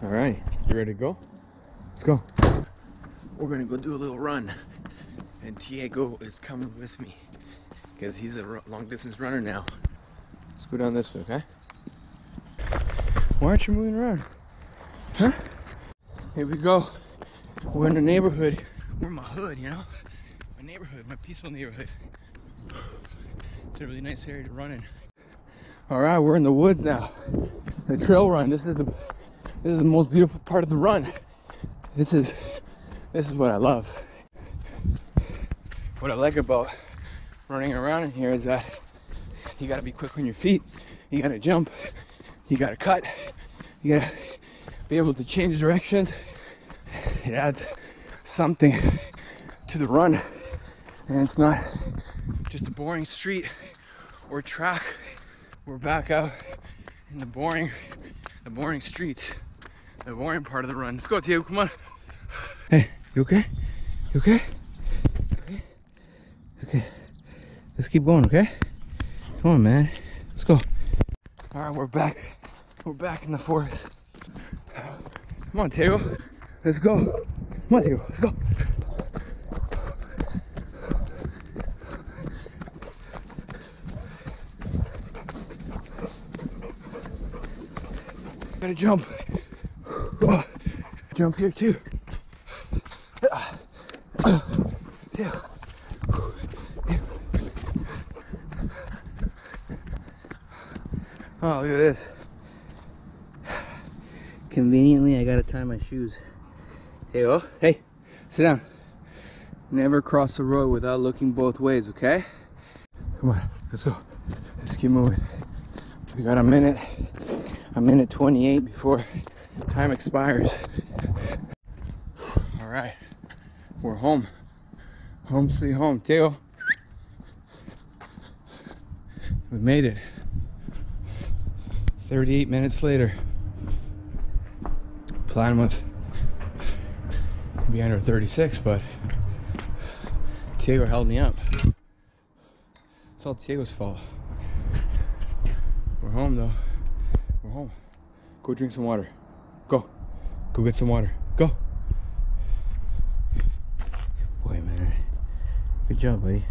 All right, you ready to go? Let's go. We're gonna go do a little run, and Tiego is coming with me because he's a long distance runner now. Let's go down this way, okay? Why aren't you moving around? Huh? Here we go. We're in the neighborhood. We're in my hood, you know? My neighborhood, my peaceful neighborhood. It's a really nice area to run in. All right, we're in the woods now. The trail run. This is the this is the most beautiful part of the run. This is this is what I love. What I like about running around in here is that you gotta be quick on your feet. You gotta jump. You gotta cut. You gotta be able to change directions. It adds something to the run. And it's not just a boring street or track. We're back out in the boring, the boring streets, the boring part of the run. Let's go, Tiego. Come on. Hey, you okay? You okay? Okay. Okay. Let's keep going, okay? Come on, man. Let's go. All right, we're back. We're back in the forest. Come on, Tiego. Let's go. Come on, Tiego. Let's go. Gotta jump. Oh, jump here too. Yeah. Oh, look at this. Conveniently, I gotta tie my shoes. Hey, oh, hey, sit down. Never cross the road without looking both ways, okay? Come on, let's go. Let's keep moving. We got a minute, a minute 28 before time expires. All right, we're home. Home sweet home, Teo. We made it. 38 minutes later. Plan was to be under 36, but Tiego held me up. It's all Tiego's fault. We're home though. We're home. Go drink some water. Go. Go get some water. Go. Good boy, man. Good job, buddy.